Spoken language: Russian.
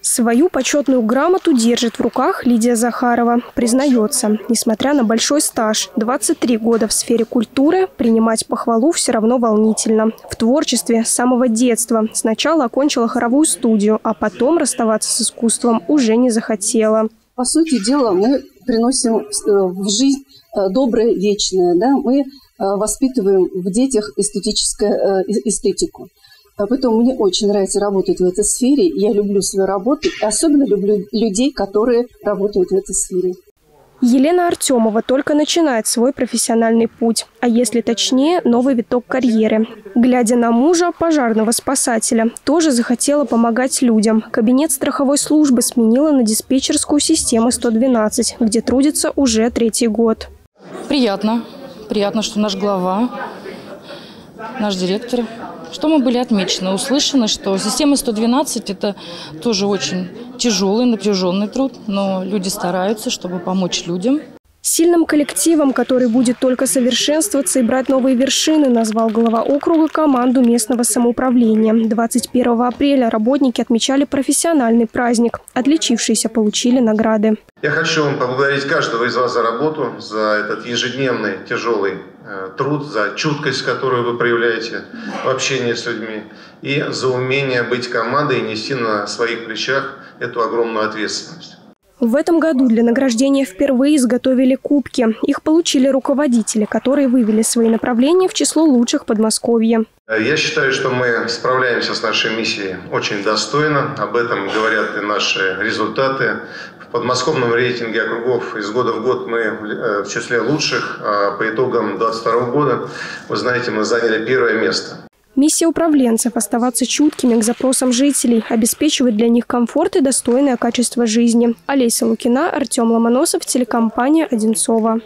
Свою почетную грамоту держит в руках Лидия Захарова. Признается, несмотря на большой стаж, 23 года в сфере культуры, принимать похвалу все равно волнительно. В творчестве с самого детства. Сначала окончила хоровую студию, а потом расставаться с искусством уже не захотела. По сути дела, мы приносим э, в жизнь э, доброе, вечное. Да? Мы э, воспитываем в детях эстетическую эстетику. А поэтому мне очень нравится работать в этой сфере. Я люблю свою работу. И особенно люблю людей, которые работают в этой сфере. Елена Артемова только начинает свой профессиональный путь, а если точнее, новый виток карьеры. Глядя на мужа, пожарного спасателя, тоже захотела помогать людям. Кабинет страховой службы сменила на диспетчерскую систему 112, где трудится уже третий год. Приятно. Приятно, что наш глава, наш директор что мы были отмечены, услышаны, что система 112 – это тоже очень тяжелый, напряженный труд, но люди стараются, чтобы помочь людям. Сильным коллективом, который будет только совершенствоваться и брать новые вершины, назвал глава округа команду местного самоуправления. 21 апреля работники отмечали профессиональный праздник. Отличившиеся получили награды. Я хочу поблагодарить каждого из вас за работу, за этот ежедневный тяжелый э, труд, за чуткость, которую вы проявляете в общении с людьми, и за умение быть командой и нести на своих плечах эту огромную ответственность. В этом году для награждения впервые изготовили кубки. Их получили руководители, которые вывели свои направления в число лучших Подмосковья. Я считаю, что мы справляемся с нашей миссией очень достойно. Об этом говорят и наши результаты. В подмосковном рейтинге округов из года в год мы в э, числе лучших. А по итогам 2022 года, вы знаете, мы заняли первое место. Миссия управленцев – оставаться чуткими к запросам жителей, обеспечивать для них комфорт и достойное качество жизни. Олеся Лукина, Артем Ломоносов, телекомпания «Одинцова».